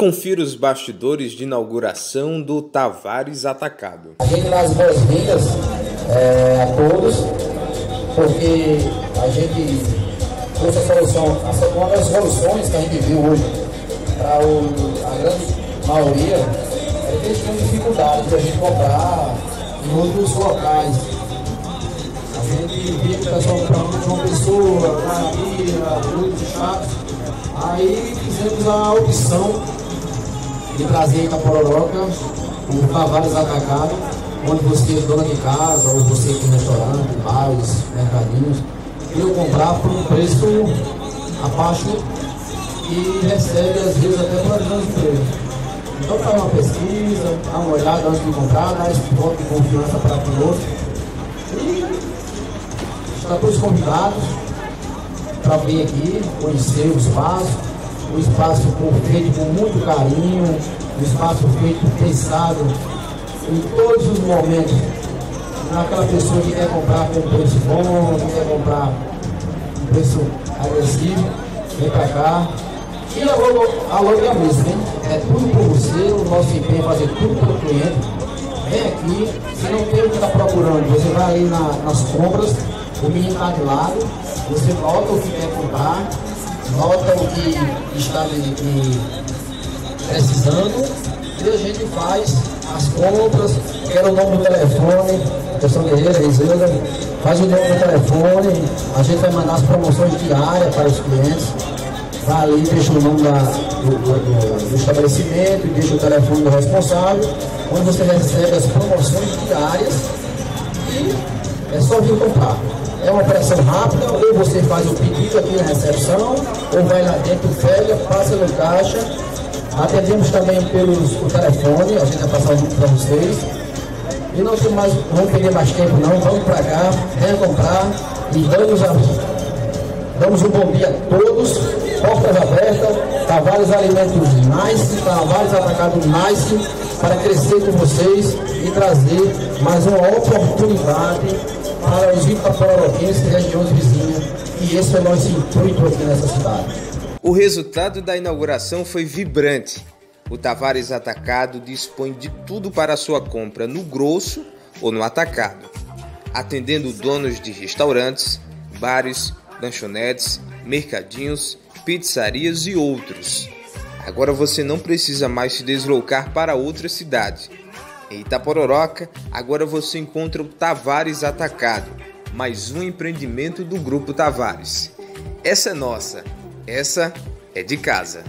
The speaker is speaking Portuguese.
Confira os bastidores de inauguração do Tavares Atacado. A gente dá as boas-vindas é, a todos, porque a gente trouxe a solução, uma das soluções que a gente viu hoje para a grande maioria é que eles tinham dificuldade de a gente comprar em outros locais. A gente via que o pessoal comprava uma pessoa, Caramira, outros chatos. Aí fizemos a opção de trazer a Pororoca o Tavares Atacado, onde você é dona de casa, ou você tem restaurante, bares, mercadinhos, eu comprar por um preço abaixo e recebe às vezes até planejando emprego. Então faz uma pesquisa, dá uma olhada antes de comprar, dá esse voto de confiança para conosco. E está todos convidados para vir aqui, conhecer o espaço, o espaço feito com muito carinho, um espaço feito pensado em todos os momentos naquela pessoa que quer comprar com preço bom, que quer comprar com preço agressivo, vem para cá. E alô, alô da mesa, hein? É tudo por você, o nosso empenho é fazer tudo pelo cliente. Vem aqui, se não tem o que está procurando, você vai aí na, nas compras, o menino está de lado, você nota o que quer comprar, nota o que está precisando e a gente faz as compras, quero o nome do telefone, questão guerreira, Reisela, faz o nome do telefone, a gente vai mandar as promoções diárias para os clientes, vai ali, deixa o nome da, do, do, do, estabelecimento, deixa o telefone do responsável, onde você recebe as promoções diárias e é só vir comprar. É uma operação rápida, ou você faz o pedido aqui na recepção, ou vai lá dentro, pega, passa no caixa Atendemos também pelos, o telefone, a gente vai passar o número para vocês. E não mais, vamos perder mais tempo não, vamos para cá, venha comprar e damos, a, damos um bom dia a todos, portas abertas, Tavares Alimentos Nice, Tavares Atacados Nice, para crescer com vocês e trazer mais uma oportunidade para os itapororoquenses e regiões vizinhas. E esse é o nosso intuito aqui nessa cidade. O resultado da inauguração foi vibrante. O Tavares Atacado dispõe de tudo para sua compra no grosso ou no atacado, atendendo donos de restaurantes, bares, lanchonetes, mercadinhos, pizzarias e outros. Agora você não precisa mais se deslocar para outra cidade. Em Itapororoca, agora você encontra o Tavares Atacado, mais um empreendimento do Grupo Tavares. Essa é nossa essa é de casa.